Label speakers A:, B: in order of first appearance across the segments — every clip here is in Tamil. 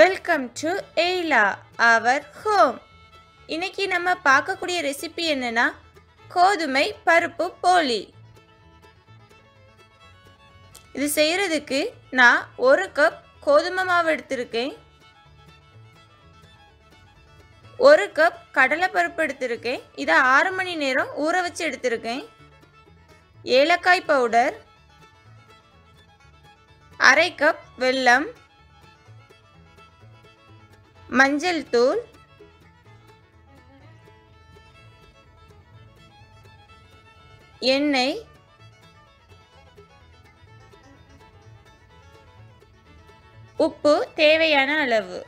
A: வெல்கம் டு எய்லா அவர் ஹோம் இன்னைக்கு நம்ம பார்க்கக்கூடிய ரெசிபி என்னன்னா கோதுமை பருப்பு போலி. இது செய்கிறதுக்கு நான் ஒரு கப் கோதுமை மாவு எடுத்திருக்கேன். ஒரு கப் கடலைப்பருப்பு எடுத்திருக்கேன். இதை ஆறு மணி நேரம் ஊற வச்சு எடுத்திருக்கேன். ஏலக்காய் பவுடர் அரை கப் வெல்லம் மஞ்சள் தூள். எண்ணெய். உப்பு தேவையான அளவு.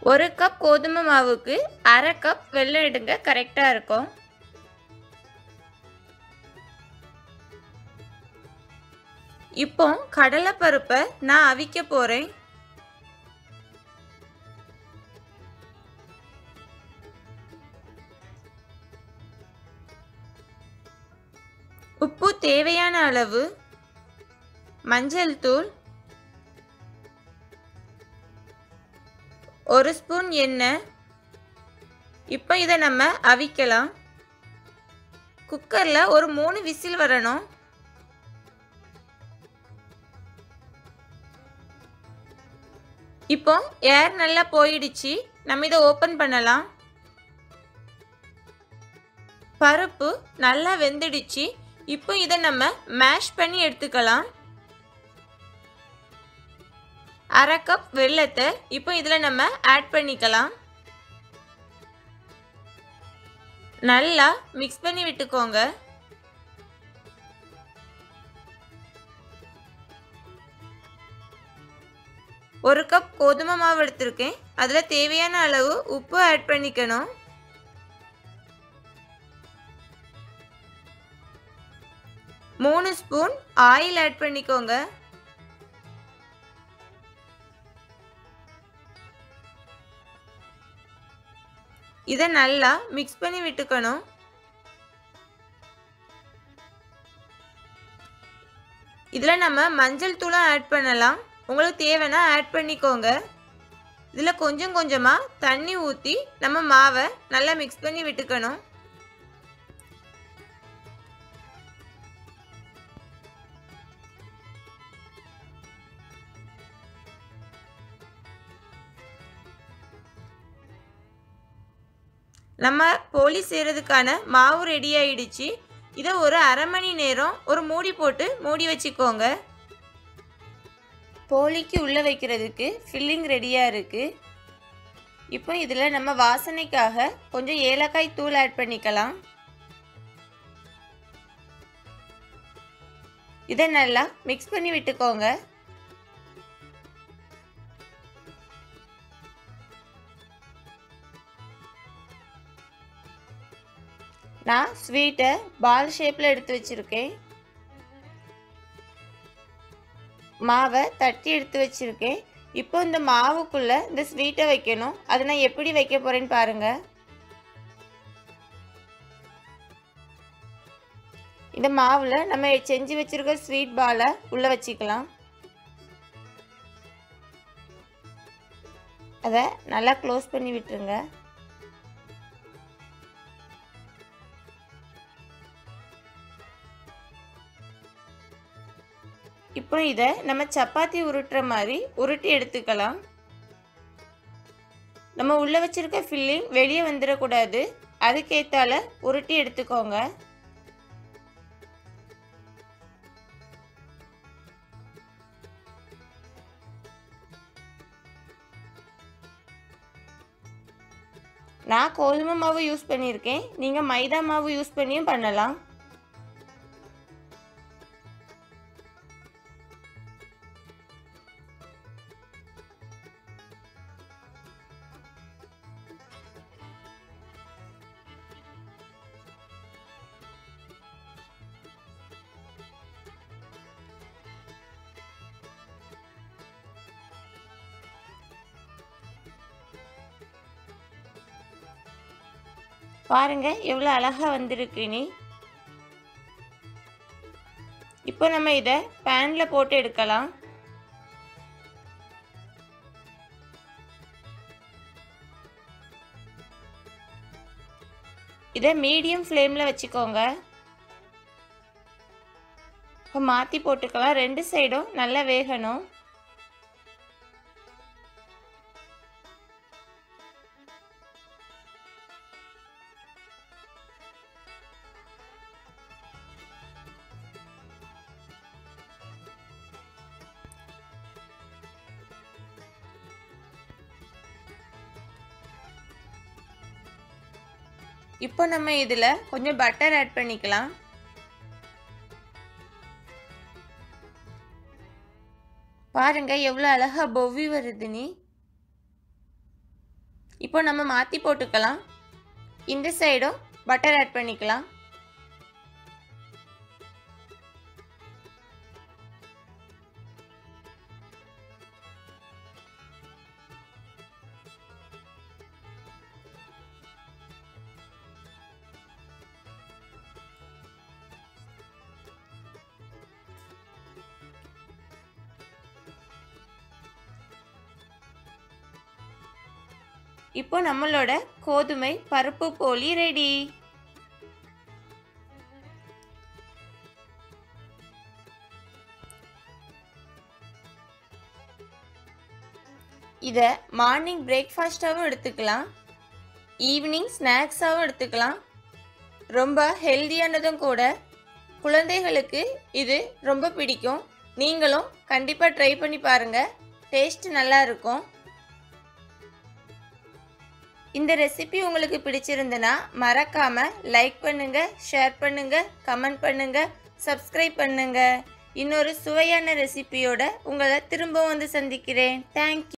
A: ஒரு கப் கோதுமை மாவுக்கு அரை கப் வெள்ளம் எடுங்க. கரெக்டாக இருக்கும். இப்போ கடலைப்பருப்பை நான் அவிக்க போகிறேன் உப்பு தேவையான அளவு மஞ்சள் தூள் ஒரு ஸ்பூன் எண்ணெய். இப்போ இதை நம்ம அவிக்கலாம். குக்கரில் ஒரு மூணு விசில் வரணும். இப்போ ஏர் நல்லா போயிடுச்சு. நம்ம இதை ஓப்பன் பண்ணலாம். பருப்பு நல்லா வெந்துடுச்சு. இப்போ இதை நம்ம மேஷ் பண்ணி எடுத்துக்கலாம். அரை கப் வெள்ளத்தை இப்போ இதில் நம்ம ஆட் பண்ணிக்கலாம். நல்லா மிக்ஸ் பண்ணி விட்டுக்கோங்க. ஒரு கப் கோதுமை மாவு எடுத்திருக்கேன். அதில் தேவையான அளவு உப்பு ஆட் பண்ணிக்கணும். மூணு ஸ்பூன் ஆயில் ஆட் பண்ணிக்கோங்க. இதை நல்லா மிக்ஸ் பண்ணி விட்டுக்கணும். இதில் நம்ம மஞ்சள் தூளும் ஆட் பண்ணலாம். உங்களுக்கு தேவைன்னா ஆட் பண்ணிக்கோங்க. இதில் கொஞ்சம் கொஞ்சமாக தண்ணி ஊற்றி நம்ம மாவை நல்லா மிக்ஸ் பண்ணி விட்டுக்கணும். நம்ம போலி செய்கிறதுக்கான மாவு ரெடி ஆயிடுச்சு. இதை ஒரு அரை மணி நேரம் ஒரு மூடி போட்டு மூடி வச்சுக்கோங்க. போலிக்கு உள்ளே வைக்கிறதுக்கு ஃபில்லிங் ரெடியாக இருக்குது இப்போ இதில் நம்ம வாசனைக்காக கொஞ்சம் ஏலக்காய் தூள் ஆட் பண்ணிக்கலாம். இதை நல்லா மிக்ஸ் பண்ணி விட்டுக்கோங்க. நான் ஸ்வீட்டை பால் ஷேப்பில் எடுத்து வச்சுருக்கேன். மாவை தட்டி எடுத்து வச்சுருக்கேன். இப்போ இந்த மாவுக்குள்ளே இந்த ஸ்வீட்டை வைக்கணும். அதை நான் எப்படி வைக்க போகிறேன்னு பாருங்கள் இந்த மாவில் நம்ம செஞ்சு வச்சுருக்க ஸ்வீட் பாலை உள்ளே வச்சுக்கலாம். அதை நல்லா க்ளோஸ் பண்ணி விட்டுருங்க. இப்போ இதை நம்ம சப்பாத்தி உருட்டுற மாதிரி உருட்டி எடுத்துக்கலாம். நம்ம உள்ளே வச்சுருக்க ஃபில்லிங் வெளியே வந்துடக்கூடாது. அதுக்கேற்றால உருட்டி எடுத்துக்கோங்க. நான் கோதுமை மாவு யூஸ் பண்ணியிருக்கேன். நீங்கள் மைதா மாவு யூஸ் பண்ணியும் பண்ணலாம். பாருங்க எவ்வளோ அழகாக வந்திருக்கு நீ இப்போ நம்ம இதை பேனில் போட்டு எடுக்கலாம். இதை மீடியம் ஃப்ளேமில் வச்சுக்கோங்க. இப்போ மாற்றி போட்டுக்கலாம். ரெண்டு சைடும் நல்லா வேகணும். இப்போ நம்ம இதில் கொஞ்சம் பட்டர் ஆட் பண்ணிக்கலாம். பாருங்க எவ்வளோ அழகாக பொவ்வி வருதுன்னு இப்போ நம்ம மாற்றி போட்டுக்கலாம். இந்த சைடும் பட்டர் ஆட் பண்ணிக்கலாம். இப்போ நம்மளோட கோதுமை பருப்பு போலி ரெடி. இதை மார்னிங் பிரேக்ஃபாஸ்ட்டாகவும் எடுத்துக்கலாம். ஈவினிங் ஸ்நாக்ஸாகவும் எடுத்துக்கலாம். ரொம்ப ஹெல்தியானதும் கூட குழந்தைகளுக்கு இது ரொம்ப பிடிக்கும். நீங்களும் கண்டிப்பாக ட்ரை பண்ணி பாருங்கள் டேஸ்ட் நல்லா இருக்கும். இந்த ரெசிபி உங்களுக்கு பிடிச்சிருந்தனா மறக்காமல் லைக் பண்ணுங்கள் ஷேர் பண்ணுங்கள் கமெண்ட் பண்ணுங்கள் சப்ஸ்கிரைப் பண்ணுங்கள் இன்னொரு சுவையான ரெசிபியோட உங்களை திரும்ப வந்து சந்திக்கிறேன். தேங்க்யூ